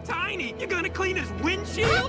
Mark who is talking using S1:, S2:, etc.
S1: Tiny, you're gonna clean his windshield?